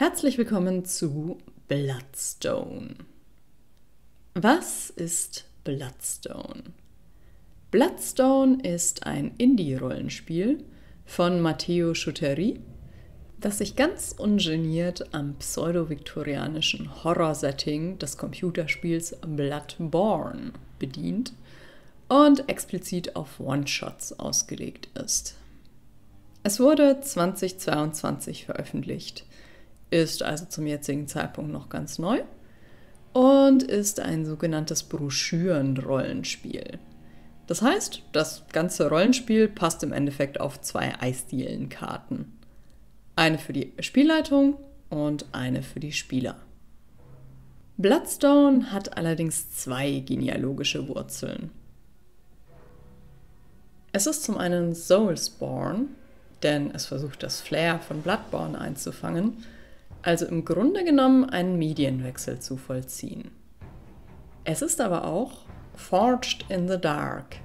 Herzlich willkommen zu Bloodstone. Was ist Bloodstone? Bloodstone ist ein Indie-Rollenspiel von Matteo Schuteri, das sich ganz ungeniert am pseudo-viktorianischen Horror-Setting des Computerspiels Bloodborne bedient und explizit auf One-Shots ausgelegt ist. Es wurde 2022 veröffentlicht, ist also zum jetzigen Zeitpunkt noch ganz neu und ist ein sogenanntes Broschüren-Rollenspiel. Das heißt, das ganze Rollenspiel passt im Endeffekt auf zwei Eisdielenkarten. Eine für die Spielleitung und eine für die Spieler. Bloodstone hat allerdings zwei genealogische Wurzeln. Es ist zum einen Soulsborne, denn es versucht das Flair von Bloodborne einzufangen, also im Grunde genommen einen Medienwechsel zu vollziehen. Es ist aber auch Forged in the Dark,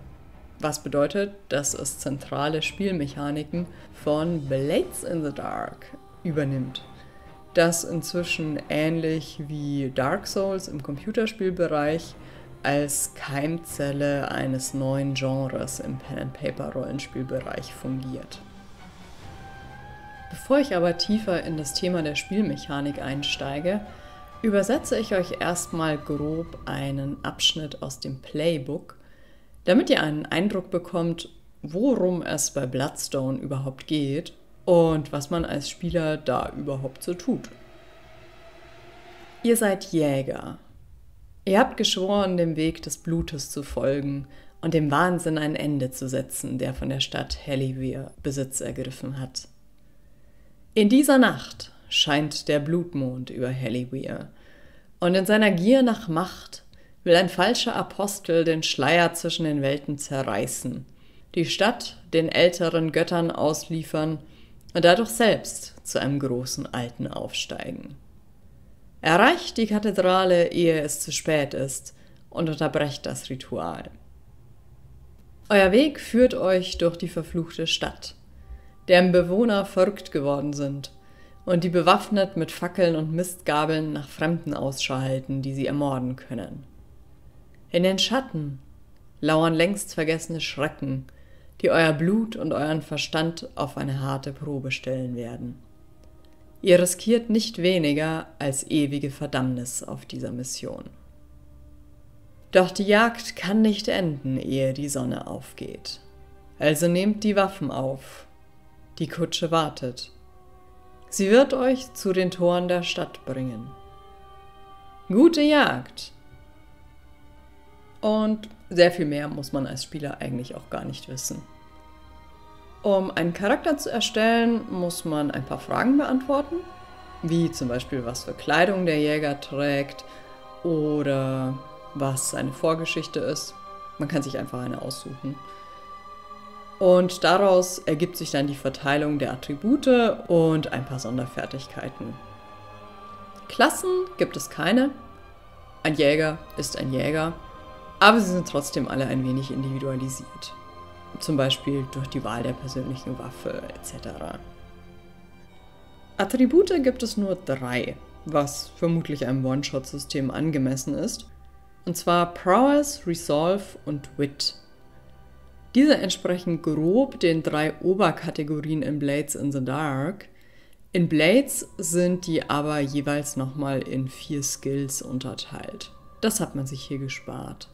was bedeutet, dass es zentrale Spielmechaniken von Blades in the Dark übernimmt, das inzwischen ähnlich wie Dark Souls im Computerspielbereich als Keimzelle eines neuen Genres im Pen-and-Paper-Rollenspielbereich fungiert. Bevor ich aber tiefer in das Thema der Spielmechanik einsteige, übersetze ich euch erstmal grob einen Abschnitt aus dem Playbook, damit ihr einen Eindruck bekommt, worum es bei Bloodstone überhaupt geht und was man als Spieler da überhaupt so tut. Ihr seid Jäger. Ihr habt geschworen, dem Weg des Blutes zu folgen und dem Wahnsinn ein Ende zu setzen, der von der Stadt Helliweir Besitz ergriffen hat. In dieser Nacht scheint der Blutmond über Helliweir, und in seiner Gier nach Macht will ein falscher Apostel den Schleier zwischen den Welten zerreißen, die Stadt den älteren Göttern ausliefern und dadurch selbst zu einem großen Alten aufsteigen. Erreicht die Kathedrale, ehe es zu spät ist, und unterbrecht das Ritual. Euer Weg führt euch durch die verfluchte Stadt deren Bewohner verrückt geworden sind und die bewaffnet mit Fackeln und Mistgabeln nach Fremden Ausschau halten, die sie ermorden können. In den Schatten lauern längst vergessene Schrecken, die euer Blut und euren Verstand auf eine harte Probe stellen werden. Ihr riskiert nicht weniger als ewige Verdammnis auf dieser Mission. Doch die Jagd kann nicht enden, ehe die Sonne aufgeht. Also nehmt die Waffen auf die Kutsche wartet. Sie wird euch zu den Toren der Stadt bringen. Gute Jagd! Und sehr viel mehr muss man als Spieler eigentlich auch gar nicht wissen. Um einen Charakter zu erstellen, muss man ein paar Fragen beantworten, wie zum Beispiel, was für Kleidung der Jäger trägt oder was seine Vorgeschichte ist. Man kann sich einfach eine aussuchen. Und daraus ergibt sich dann die Verteilung der Attribute und ein paar Sonderfertigkeiten. Klassen gibt es keine. Ein Jäger ist ein Jäger, aber sie sind trotzdem alle ein wenig individualisiert. Zum Beispiel durch die Wahl der persönlichen Waffe etc. Attribute gibt es nur drei, was vermutlich einem One-Shot-System angemessen ist. Und zwar Prowess, Resolve und Wit. Diese entsprechen grob den drei Oberkategorien in Blades in the Dark. In Blades sind die aber jeweils nochmal in vier Skills unterteilt. Das hat man sich hier gespart.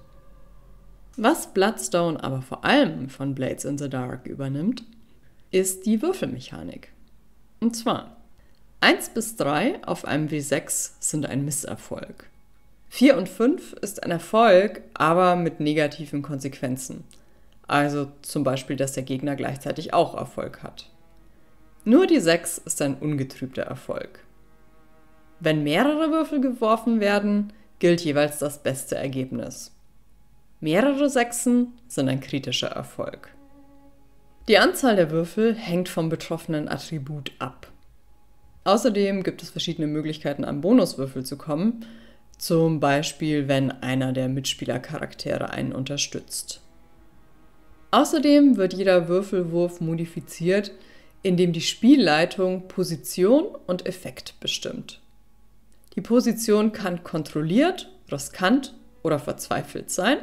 Was Bloodstone aber vor allem von Blades in the Dark übernimmt, ist die Würfelmechanik. Und zwar 1 bis 3 auf einem W6 sind ein Misserfolg. 4 und 5 ist ein Erfolg, aber mit negativen Konsequenzen. Also zum Beispiel, dass der Gegner gleichzeitig auch Erfolg hat. Nur die 6 ist ein ungetrübter Erfolg. Wenn mehrere Würfel geworfen werden, gilt jeweils das beste Ergebnis. Mehrere Sechsen sind ein kritischer Erfolg. Die Anzahl der Würfel hängt vom betroffenen Attribut ab. Außerdem gibt es verschiedene Möglichkeiten, an Bonuswürfel zu kommen, zum Beispiel wenn einer der Mitspielercharaktere einen unterstützt. Außerdem wird jeder Würfelwurf modifiziert, in dem die Spielleitung Position und Effekt bestimmt. Die Position kann kontrolliert, riskant oder verzweifelt sein.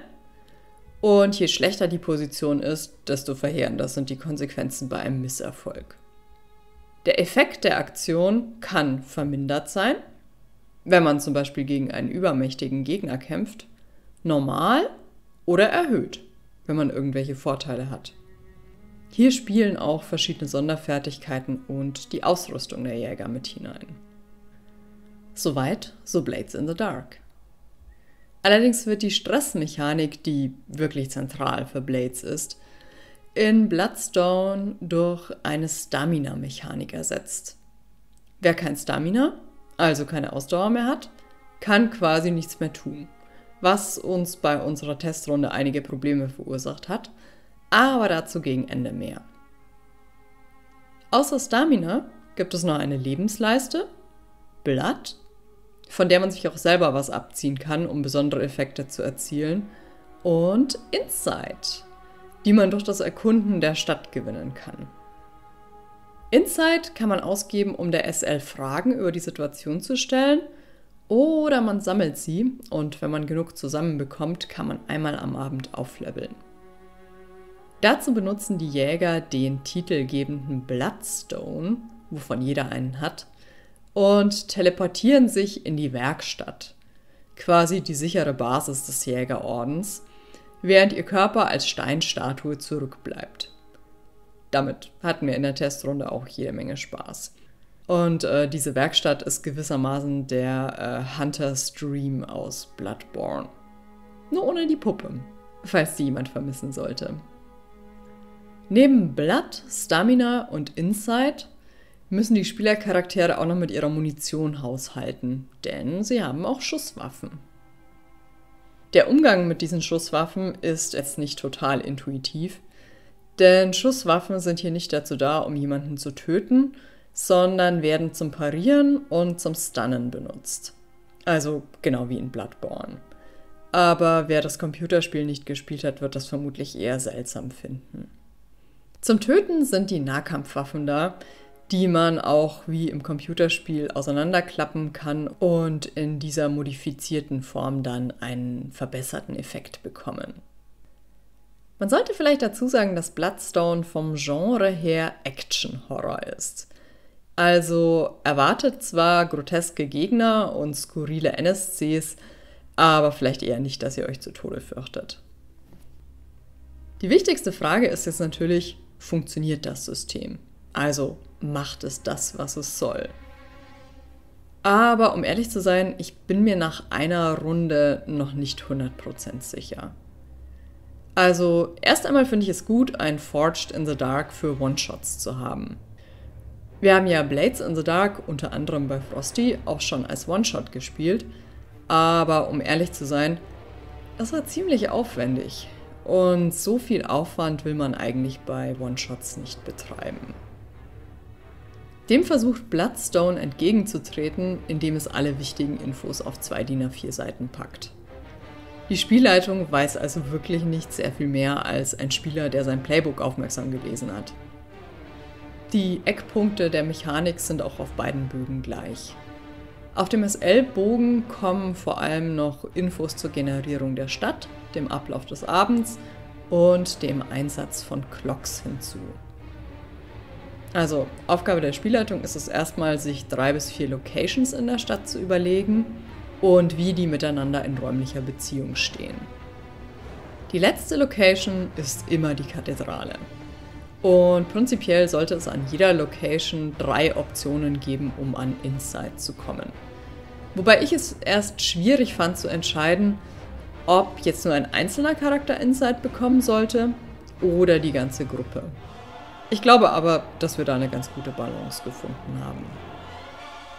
Und je schlechter die Position ist, desto verheerender sind die Konsequenzen bei einem Misserfolg. Der Effekt der Aktion kann vermindert sein, wenn man zum Beispiel gegen einen übermächtigen Gegner kämpft, normal oder erhöht, wenn man irgendwelche Vorteile hat. Hier spielen auch verschiedene Sonderfertigkeiten und die Ausrüstung der Jäger mit hinein. Soweit, so Blades in the Dark. Allerdings wird die Stressmechanik, die wirklich zentral für Blades ist, in Bloodstone durch eine Stamina-Mechanik ersetzt. Wer kein Stamina, also keine Ausdauer mehr hat, kann quasi nichts mehr tun, was uns bei unserer Testrunde einige Probleme verursacht hat, aber dazu gegen Ende mehr. Außer Stamina gibt es noch eine Lebensleiste, Blood, von der man sich auch selber was abziehen kann, um besondere Effekte zu erzielen, und Insight, die man durch das Erkunden der Stadt gewinnen kann. Insight kann man ausgeben, um der SL Fragen über die Situation zu stellen, oder man sammelt sie und wenn man genug zusammenbekommt, kann man einmal am Abend aufleveln. Dazu benutzen die Jäger den titelgebenden Bloodstone, wovon jeder einen hat, und teleportieren sich in die Werkstatt, quasi die sichere Basis des Jägerordens, während ihr Körper als Steinstatue zurückbleibt. Damit hatten wir in der Testrunde auch jede Menge Spaß. Und äh, diese Werkstatt ist gewissermaßen der äh, Hunter's Dream aus Bloodborne. Nur ohne die Puppe, falls die jemand vermissen sollte. Neben Blood, Stamina und Insight müssen die Spielercharaktere auch noch mit ihrer Munition haushalten, denn sie haben auch Schusswaffen. Der Umgang mit diesen Schusswaffen ist jetzt nicht total intuitiv, denn Schusswaffen sind hier nicht dazu da, um jemanden zu töten, sondern werden zum Parieren und zum Stunnen benutzt. Also genau wie in Bloodborne. Aber wer das Computerspiel nicht gespielt hat, wird das vermutlich eher seltsam finden. Zum Töten sind die Nahkampfwaffen da, die man auch wie im Computerspiel auseinanderklappen kann und in dieser modifizierten Form dann einen verbesserten Effekt bekommen. Man sollte vielleicht dazu sagen, dass Bloodstone vom Genre her Action-Horror ist. Also erwartet zwar groteske Gegner und skurrile NSCs, aber vielleicht eher nicht, dass ihr euch zu Tode fürchtet. Die wichtigste Frage ist jetzt natürlich, funktioniert das System? Also macht es das, was es soll? Aber um ehrlich zu sein, ich bin mir nach einer Runde noch nicht 100% sicher. Also, erst einmal finde ich es gut, ein Forged in the Dark für One-Shots zu haben. Wir haben ja Blades in the Dark unter anderem bei Frosty auch schon als One-Shot gespielt, aber um ehrlich zu sein, das war ziemlich aufwendig. Und so viel Aufwand will man eigentlich bei One-Shots nicht betreiben. Dem versucht Bloodstone entgegenzutreten, indem es alle wichtigen Infos auf zwei DIN A4 Seiten packt. Die Spielleitung weiß also wirklich nicht sehr viel mehr als ein Spieler, der sein Playbook aufmerksam gelesen hat. Die Eckpunkte der Mechanik sind auch auf beiden Bögen gleich. Auf dem SL-Bogen kommen vor allem noch Infos zur Generierung der Stadt, dem Ablauf des Abends und dem Einsatz von Clocks hinzu. Also, Aufgabe der Spielleitung ist es erstmal, sich drei bis vier Locations in der Stadt zu überlegen und wie die miteinander in räumlicher Beziehung stehen. Die letzte Location ist immer die Kathedrale. Und prinzipiell sollte es an jeder Location drei Optionen geben, um an Insight zu kommen. Wobei ich es erst schwierig fand zu entscheiden, ob jetzt nur ein einzelner Charakter Insight bekommen sollte oder die ganze Gruppe. Ich glaube aber, dass wir da eine ganz gute Balance gefunden haben.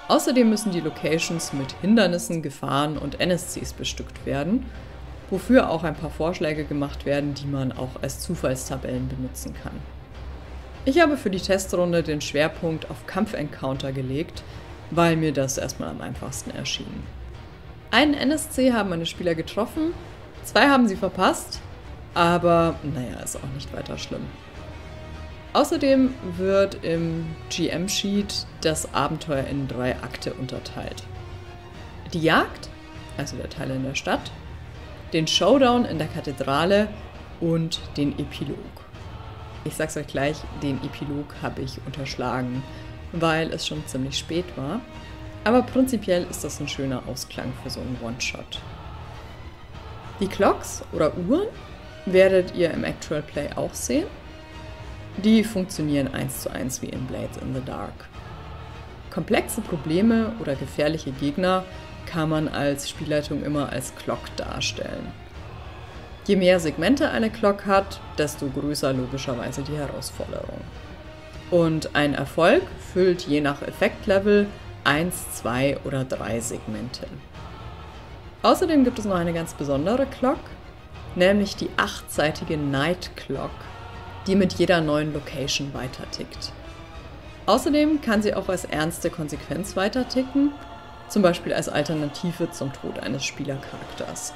Außerdem müssen die Locations mit Hindernissen, Gefahren und NSCs bestückt werden, wofür auch ein paar Vorschläge gemacht werden, die man auch als Zufallstabellen benutzen kann. Ich habe für die Testrunde den Schwerpunkt auf Kampfencounter gelegt, weil mir das erstmal am einfachsten erschien. Einen NSC haben meine Spieler getroffen, zwei haben sie verpasst, aber naja, ist auch nicht weiter schlimm. Außerdem wird im GM-Sheet das Abenteuer in drei Akte unterteilt. Die Jagd, also der Teil in der Stadt, den Showdown in der Kathedrale und den Epilog. Ich sag's euch gleich, den Epilog habe ich unterschlagen, weil es schon ziemlich spät war. Aber prinzipiell ist das ein schöner Ausklang für so einen One-Shot. Die Clocks oder Uhren werdet ihr im Actual Play auch sehen. Die funktionieren eins zu eins wie in Blades in the Dark. Komplexe Probleme oder gefährliche Gegner kann man als Spielleitung immer als Clock darstellen. Je mehr Segmente eine Clock hat, desto größer logischerweise die Herausforderung. Und ein Erfolg füllt je nach Effektlevel 1, 2 oder 3 Segmente. Außerdem gibt es noch eine ganz besondere Clock, nämlich die achtseitige Night Clock, die mit jeder neuen Location weitertickt. Außerdem kann sie auch als ernste Konsequenz weiterticken, zum Beispiel als Alternative zum Tod eines Spielercharakters.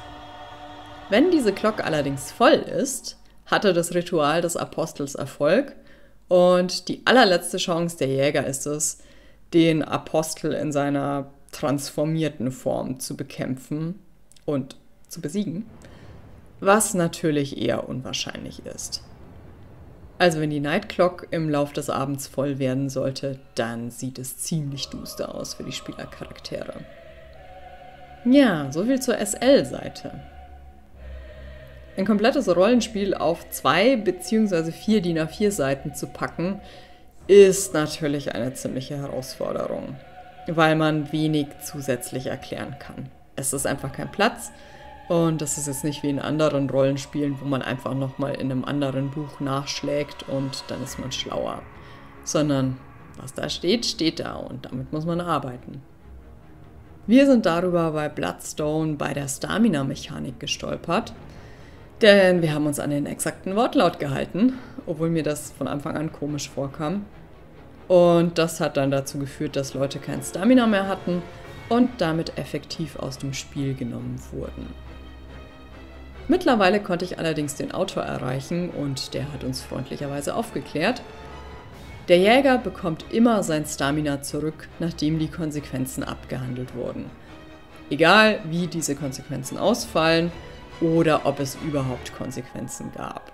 Wenn diese Clock allerdings voll ist, hatte das Ritual des Apostels Erfolg und die allerletzte Chance der Jäger ist es, den Apostel in seiner transformierten Form zu bekämpfen und zu besiegen, was natürlich eher unwahrscheinlich ist. Also wenn die Night Clock im Lauf des Abends voll werden sollte, dann sieht es ziemlich duster aus für die Spielercharaktere. Ja, soviel zur SL-Seite. Ein komplettes Rollenspiel auf zwei bzw. vier DIN A4 Seiten zu packen, ist natürlich eine ziemliche Herausforderung, weil man wenig zusätzlich erklären kann. Es ist einfach kein Platz und das ist jetzt nicht wie in anderen Rollenspielen, wo man einfach nochmal in einem anderen Buch nachschlägt und dann ist man schlauer. Sondern was da steht, steht da und damit muss man arbeiten. Wir sind darüber bei Bloodstone bei der Stamina-Mechanik gestolpert, denn wir haben uns an den exakten Wortlaut gehalten obwohl mir das von Anfang an komisch vorkam. Und das hat dann dazu geführt, dass Leute kein Stamina mehr hatten und damit effektiv aus dem Spiel genommen wurden. Mittlerweile konnte ich allerdings den Autor erreichen und der hat uns freundlicherweise aufgeklärt. Der Jäger bekommt immer sein Stamina zurück, nachdem die Konsequenzen abgehandelt wurden. Egal wie diese Konsequenzen ausfallen oder ob es überhaupt Konsequenzen gab.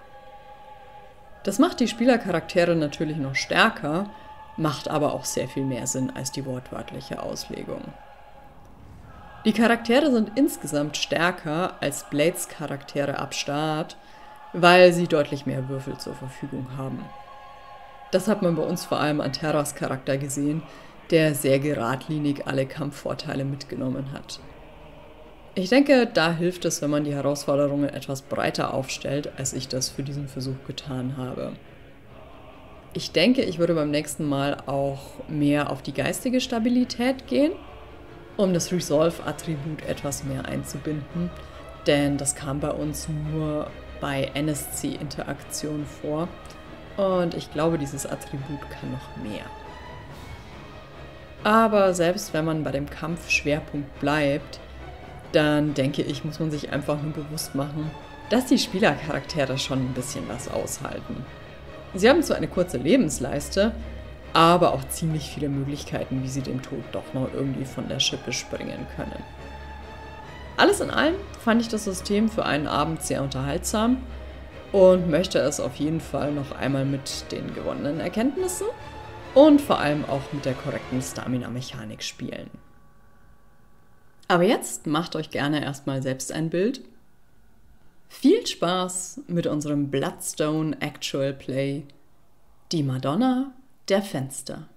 Das macht die Spielercharaktere natürlich noch stärker, macht aber auch sehr viel mehr Sinn als die wortwörtliche Auslegung. Die Charaktere sind insgesamt stärker als Blades Charaktere ab Start, weil sie deutlich mehr Würfel zur Verfügung haben. Das hat man bei uns vor allem an Terras Charakter gesehen, der sehr geradlinig alle Kampfvorteile mitgenommen hat. Ich denke, da hilft es, wenn man die Herausforderungen etwas breiter aufstellt, als ich das für diesen Versuch getan habe. Ich denke, ich würde beim nächsten Mal auch mehr auf die geistige Stabilität gehen, um das Resolve-Attribut etwas mehr einzubinden, denn das kam bei uns nur bei NSC-Interaktion vor und ich glaube, dieses Attribut kann noch mehr. Aber selbst wenn man bei dem Kampfschwerpunkt bleibt, dann denke ich, muss man sich einfach nur bewusst machen, dass die Spielercharaktere schon ein bisschen was aushalten. Sie haben zwar eine kurze Lebensleiste, aber auch ziemlich viele Möglichkeiten, wie sie dem Tod doch noch irgendwie von der Schippe springen können. Alles in allem fand ich das System für einen Abend sehr unterhaltsam und möchte es auf jeden Fall noch einmal mit den gewonnenen Erkenntnissen und vor allem auch mit der korrekten Stamina-Mechanik spielen. Aber jetzt macht euch gerne erstmal selbst ein Bild. Viel Spaß mit unserem Bloodstone Actual Play Die Madonna der Fenster.